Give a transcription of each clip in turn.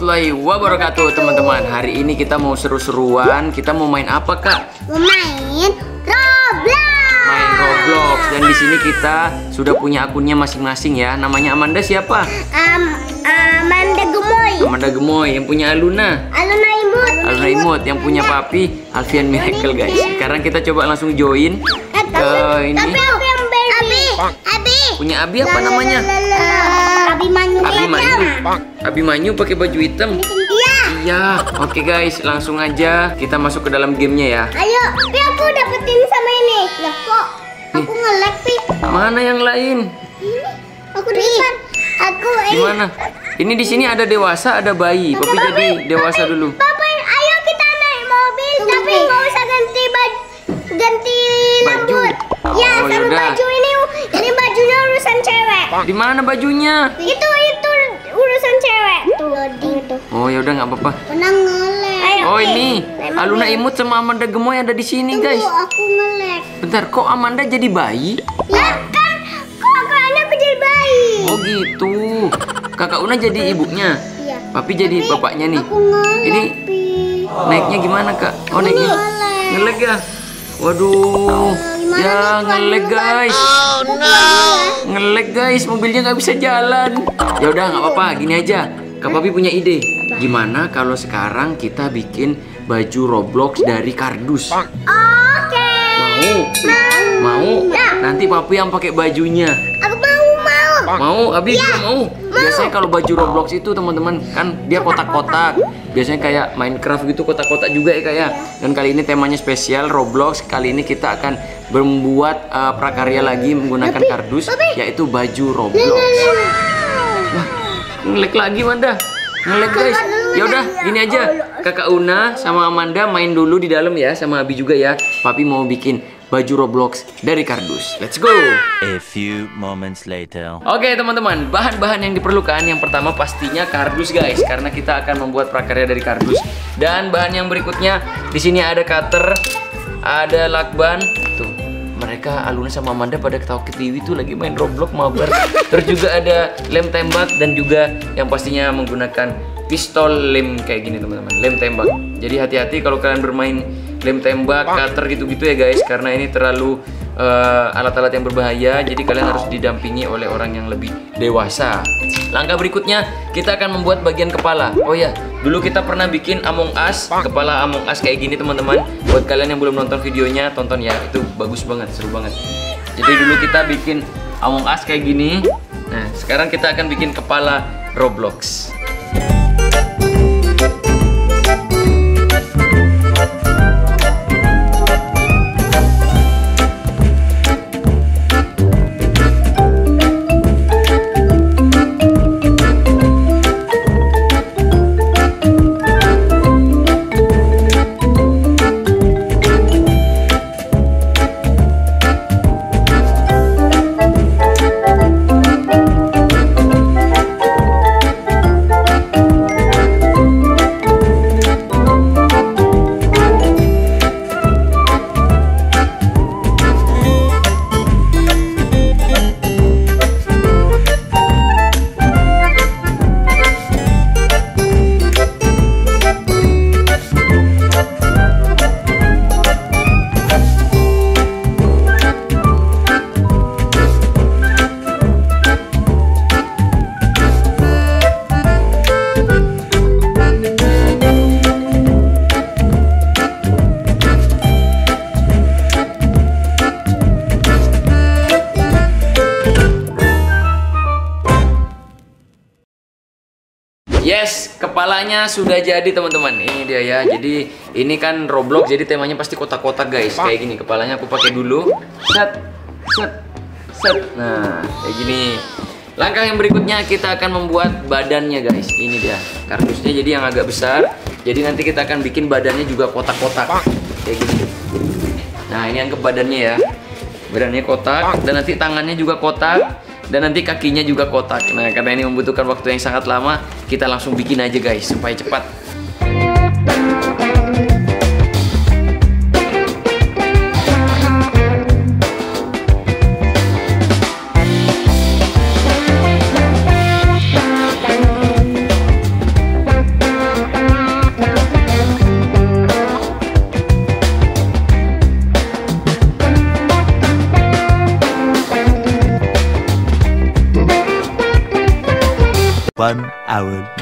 Warahmatullahi wabarakatuh teman-teman Hari ini kita mau seru-seruan Kita mau main apa kak? Mau main Roblox. Main Roblox Dan di sini kita sudah punya akunnya masing-masing ya Namanya Amanda siapa? Um, Amanda Gemoy. Amanda Gemoy Yang punya Aluna Aluna Imut. Aluna Imut Yang punya papi Alfian Miracle guys Sekarang kita coba langsung join Eh, ke ini Tapi. Abi. Abi. Punya Abi apa namanya? Uh, Abi Manyu. Abi Manyu Abi Manyu pakai baju hitam Iya. Iya Oke guys langsung aja kita masuk ke dalam gamenya ya Ayo, Pi aku dapetin sama ini. Lah kok aku nge-lag, Pi? Mana yang lain? Ini aku di depan. Aku Di ini. mana? Ini di sini ada dewasa, ada bayi. Papi jadi dewasa dulu. Papa, ayo kita naik mobil, tapi nggak usah ganti baju, ganti Baju? rambut. Ya, Oh, sama yaudah. baju ini. Di mana bajunya? Itu itu urusan cewek. Tuh. Oh ya udah nggak apa-apa. Ngelek. Oh ini Naik Aluna. Imut sama Amanda Gemoy ada di sini Tunggu, guys. aku ngelek. Bentar, kok Amanda jadi bayi? Ya kan, kok kayaknya aku jadi bayi. Oh gitu. Kakak Una jadi ibunya. Iya. Papi jadi bapaknya nih. Aku ngelek, Ini Pi. naiknya gimana kak? Oh naiknya Ngelek. ngelek ya. Waduh, Gimana ya ngelek guys. Dulu ya. Ngelek guys, mobilnya nggak bisa jalan. Ya udah nggak apa-apa, gini aja. Kak Papi punya ide. Gimana kalau sekarang kita bikin baju Roblox dari kardus? Oke. Mau? Mau? Nanti Papi yang pakai bajunya. Mau? Abi juga mau. Biasanya kalau baju Roblox itu teman-teman kan dia kotak-kotak. Biasanya kayak Minecraft gitu kotak-kotak juga ya kayak. Dan kali ini temanya spesial Roblox. Kali ini kita akan membuat uh, prakarya lagi menggunakan kardus yaitu baju Roblox. Wah, ngelek lagi Manda. Ngelek guys. Ya udah, gini aja. Kakak Una sama Amanda main dulu di dalam ya sama Abi juga ya. Papi mau bikin baju Roblox dari kardus. Let's go. A few moments later. Oke teman-teman, bahan-bahan yang diperlukan yang pertama pastinya kardus guys, karena kita akan membuat prakarya dari kardus. Dan bahan yang berikutnya di sini ada cutter, ada lakban, tuh mereka Aluna sama Amanda pada ketawa ketiwi tuh lagi main Roblox mabar. Terus juga ada lem tembak dan juga yang pastinya menggunakan pistol lem kayak gini teman-teman, lem tembak. Jadi hati-hati kalau kalian bermain lem tembak, cutter gitu-gitu ya guys, karena ini terlalu eh, alat-alat yang berbahaya. Jadi kalian harus didampingi oleh orang yang lebih dewasa. Langkah berikutnya kita akan membuat bagian kepala. Oh ya, dulu kita pernah bikin Among Us, kepala Among Us kayak gini teman-teman. Buat kalian yang belum nonton videonya, tonton ya. Itu bagus banget, seru banget. Jadi dulu kita bikin Among Us kayak gini. Nah, sekarang kita akan bikin kepala Roblox. Kepalanya sudah jadi teman-teman. Ini dia ya. Jadi ini kan Roblox, jadi temanya pasti kotak-kotak guys. Kayak gini. Kepalanya aku pakai dulu. Set, set, set. Nah, kayak gini. Langkah yang berikutnya kita akan membuat badannya guys. Ini dia. Kardusnya jadi yang agak besar. Jadi nanti kita akan bikin badannya juga kotak-kotak. Kayak gini. Nah, ini yang ke badannya ya. Badannya kotak dan nanti tangannya juga kotak dan nanti kakinya juga kotak. Nah, karena ini membutuhkan waktu yang sangat lama, kita langsung bikin aja guys supaya cepat.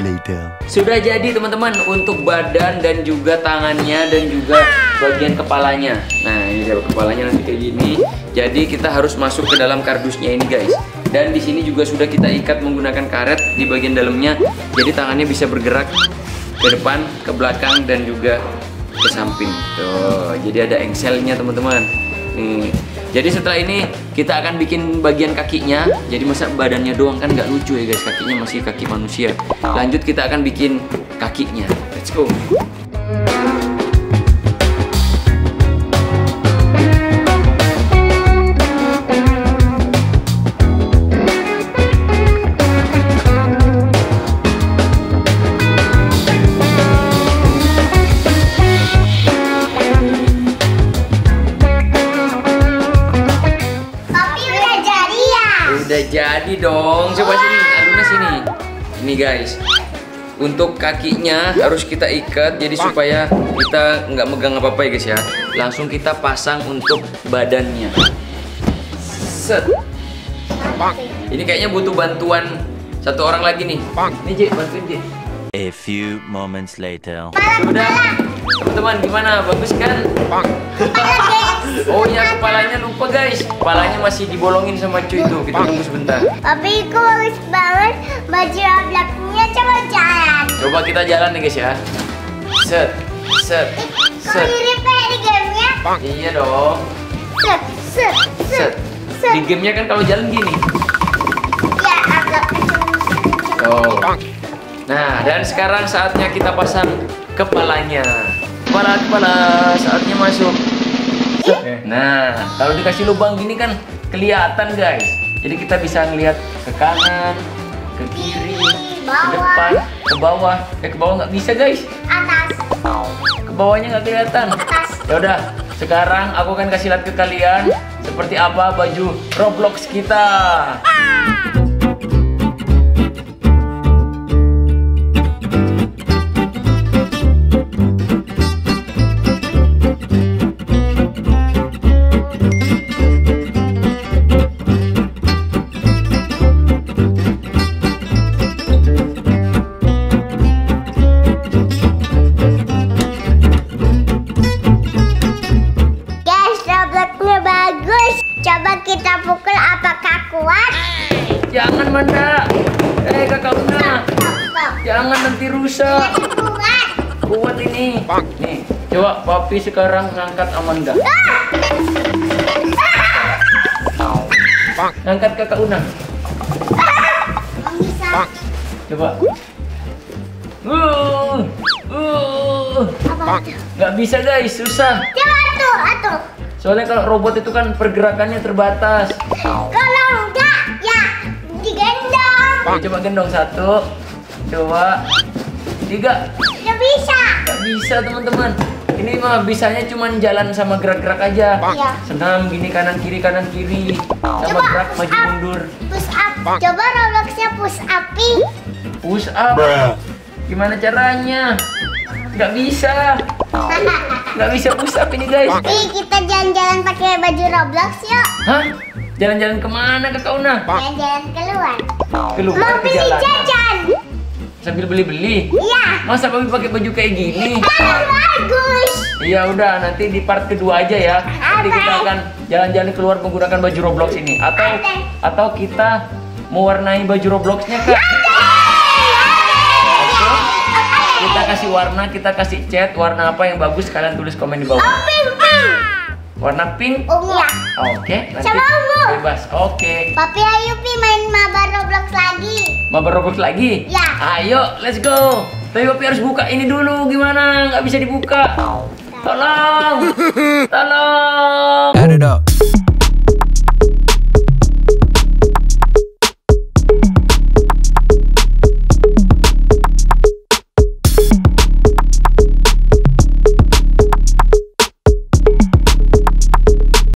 Later. Sudah jadi teman-teman untuk badan dan juga tangannya dan juga bagian kepalanya. Nah ini kepalanya nanti kayak gini. Jadi kita harus masuk ke dalam kardusnya ini guys. Dan di sini juga sudah kita ikat menggunakan karet di bagian dalamnya. Jadi tangannya bisa bergerak ke depan, ke belakang dan juga ke samping. Tuh, jadi ada engselnya teman-teman. Nih. Jadi setelah ini kita akan bikin bagian kakinya. Jadi masa badannya doang kan nggak lucu ya guys. Kakinya masih kaki manusia. Lanjut kita akan bikin kakinya. Let's go. Guys. Untuk kakinya harus kita ikat jadi supaya kita nggak megang apa-apa ya guys ya. Langsung kita pasang untuk badannya. Set. Ini kayaknya butuh bantuan satu orang lagi nih. Ini J, bantuin J. A few moments later. Sudah. Teman-teman gimana? Bagus kan? Kepalanya masih dibolongin sama cuy itu. Kita tunggu sebentar. Papi kok bagus banget baju ablaknya coba jalan. Coba kita jalan nih guys ya. Set, set, Kok set. mirip kayak di gamenya? Iya dong. Set, set, Set. set, Di gamenya kan kalau jalan gini. Ya agak. Oh. Nah, dan sekarang saatnya kita pasang kepalanya. Kepala, kepala, saatnya masuk. Nah, kalau dikasih lubang gini kan kelihatan guys. Jadi kita bisa ngelihat ke kanan, ke kiri, ke depan, ke bawah. Eh ke bawah nggak bisa guys. Atas, Ke bawahnya nggak kelihatan. atas. Ya udah, sekarang aku akan kasih lihat ke kalian seperti apa baju Roblox kita. Guys, kuat? Jangan Manda. Eh kakak Una, jangan nanti rusak. Kuat. Kuat ini. Nih, coba papi sekarang ngangkat Amanda. Ngangkat kakak Una. Coba. Uh, uh, nggak bisa guys, susah. Coba tuh, atuh. Soalnya kalau robot itu kan pergerakannya terbatas. Ya Oke, coba gendong satu, dua, tiga. Nggak bisa. Gak bisa teman-teman. Ini mah bisanya cuman jalan sama gerak-gerak aja. Iya. Senam gini kanan kiri kanan kiri. Sama Coba gerak maju up. mundur. Push up. Coba Robloxnya push upi. Push up. Gimana caranya? Gak bisa. Gak bisa push up ini guys. Ih, kita jalan-jalan pakai baju Roblox yuk. Hah? Jalan-jalan ke mana kakak Una? Jalan-jalan keluar. Keluar Mau ke beli jalan. jajan. Sambil beli-beli. Iya. Masa papi pakai baju kayak gini? Kan bagus. Iya udah nanti di part kedua aja ya. Nanti kita akan jalan-jalan keluar menggunakan baju Roblox ini atau atau kita mewarnai baju Robloxnya kak. Oke. Kita kasih warna, kita kasih cat warna apa yang bagus kalian tulis komen di bawah. Warna pink. Ungu. Iya. Oke, nanti Sama ungu. bebas. Oke. Papi ayo Pi main mabar Roblox lagi. Mabar Roblox lagi? Ya. Ayo, let's go. Tapi Papi harus buka ini dulu gimana? Nggak bisa dibuka. Tolong. Tolong.